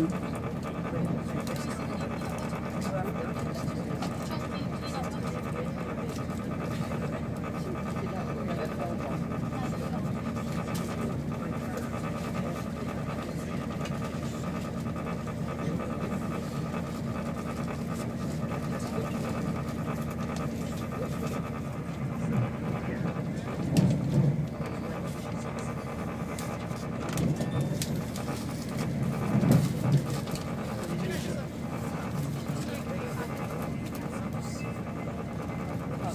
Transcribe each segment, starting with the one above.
Amen.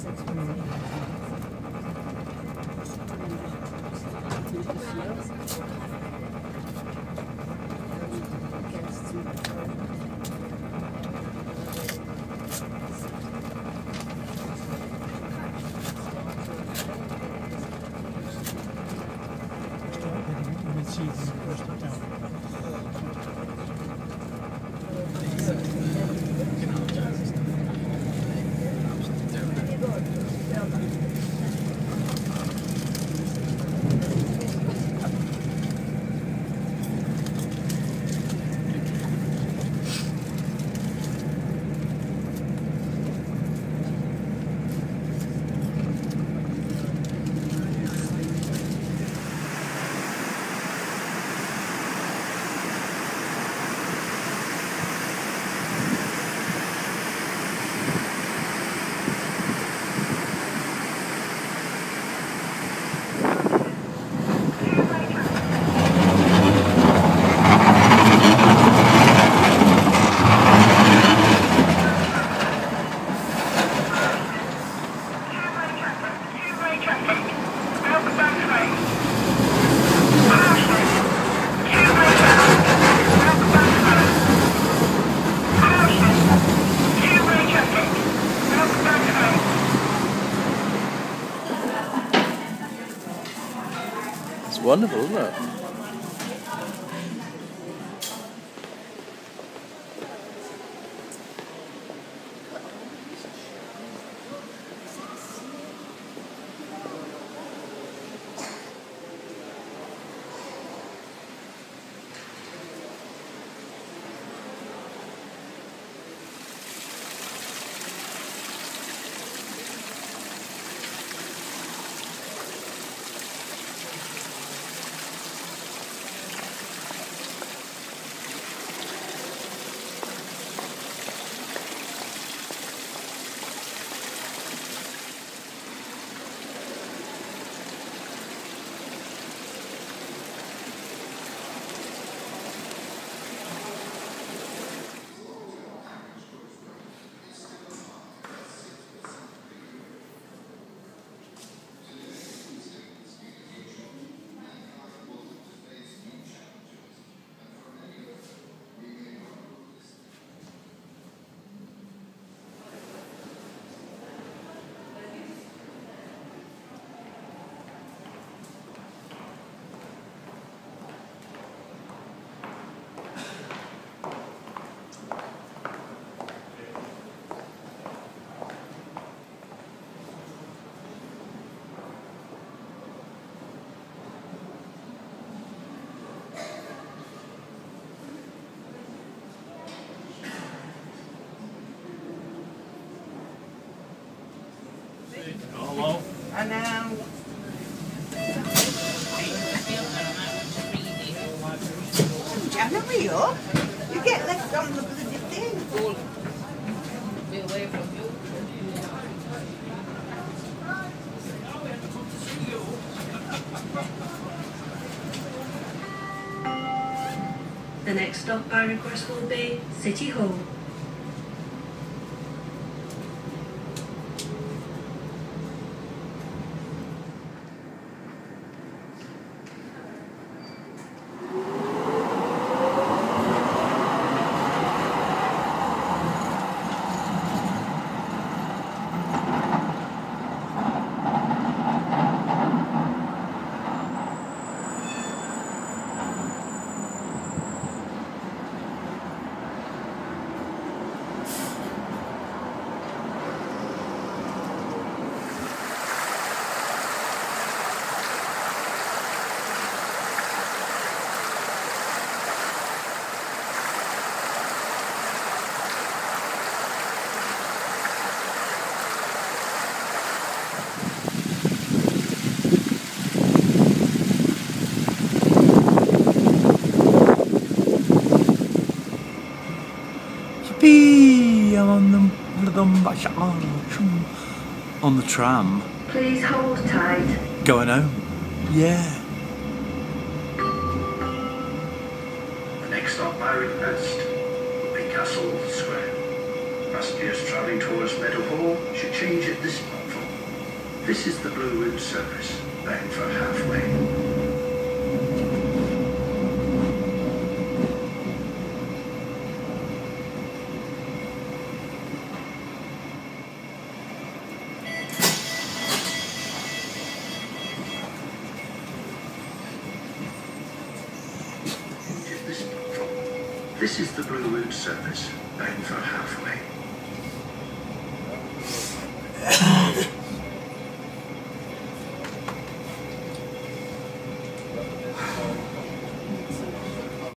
はい。Wonderful, isn't it? Hello? Jam, hurry up. You get left on the bloody thing. The next stop by request will be City Hall. Yippee! I'm on the on the tram. Please hold tight. Going home. Yeah. The next stop by request will be Castle Square. Passengers travelling towards Meadowhall should change at this platform. This is the Blue Route service, bound for halfway. This is the Blue Route service, bound for halfway.